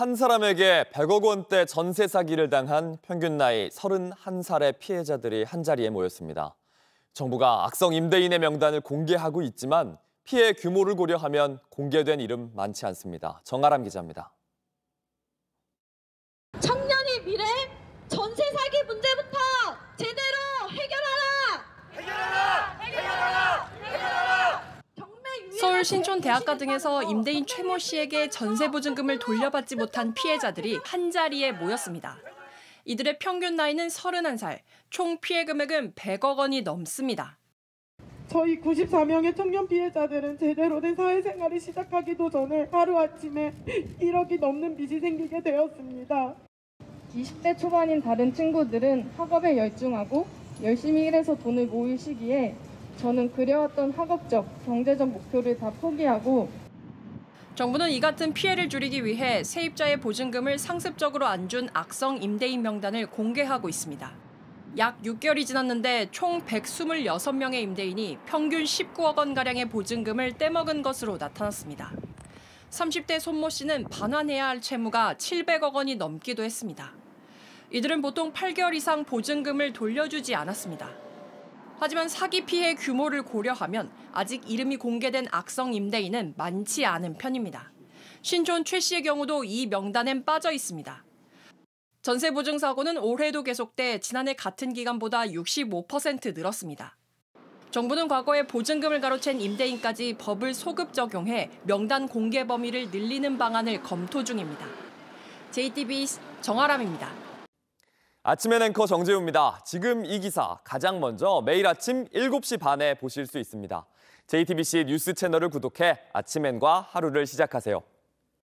한 사람에게 100억 원대 전세 사기를 당한 평균 나이 31살의 피해자들이 한자리에 모였습니다. 정부가 악성 임대인의 명단을 공개하고 있지만 피해 규모를 고려하면 공개된 이름 많지 않습니다. 정아람 기자입니다. 청년의 미래 전세 사기 문제부터 제대로 해결하라. 경매 유예 서울 신촌 대학가 등에서 임대인 최모 씨에게 전세 보증금을 돌려받지 못한 피해자들이 한 자리에 모였습니다. 이들의 평균 나이는 31살, 총 피해 금액은 100억 원이 넘습니다. 저희 94명의 청년 피해자들은 제대로 된 사회생활을 시작하기도 전에 하루아침에 1억이 넘는 빚이 생기게 되었습니다. 20대 초반인 다른 친구들은 학업에 열중하고 열심히 일해서 돈을 모을 시기에 저는 그려왔던 학업적, 경제적 목표를 다 포기하고 정부는 이 같은 피해를 줄이기 위해 세입자의 보증금을 상습적으로 안 준 악성 임대인 명단을 공개하고 있습니다. 약 6개월이 지났는데 총 126명의 임대인이 평균 19억 원가량의 보증금을 떼먹은 것으로 나타났습니다. 30대 손모 씨는 반환해야 할 채무가 700억 원이 넘기도 했습니다. 이들은 보통 8개월 이상 보증금을 돌려주지 않았습니다. 하지만 사기 피해 규모를 고려하면 아직 이름이 공개된 악성 임대인은 많지 않은 편입니다. 신촌 최 씨의 경우도 이 명단엔 빠져 있습니다. 전세 보증 사고는 올해도 계속돼 지난해 같은 기간보다 65% 늘었습니다. 정부는 과거에 보증금을 가로챈 임대인까지 법을 소급 적용해 명단 공개 범위를 늘리는 방안을 검토 중입니다. JTBC 정아람입니다. 아침엔 앵커 정재우입니다. 지금 이 기사 가장 먼저 매일 아침 7시 반에 보실 수 있습니다. JTBC 뉴스 채널을 구독해 아침엔과 하루를 시작하세요.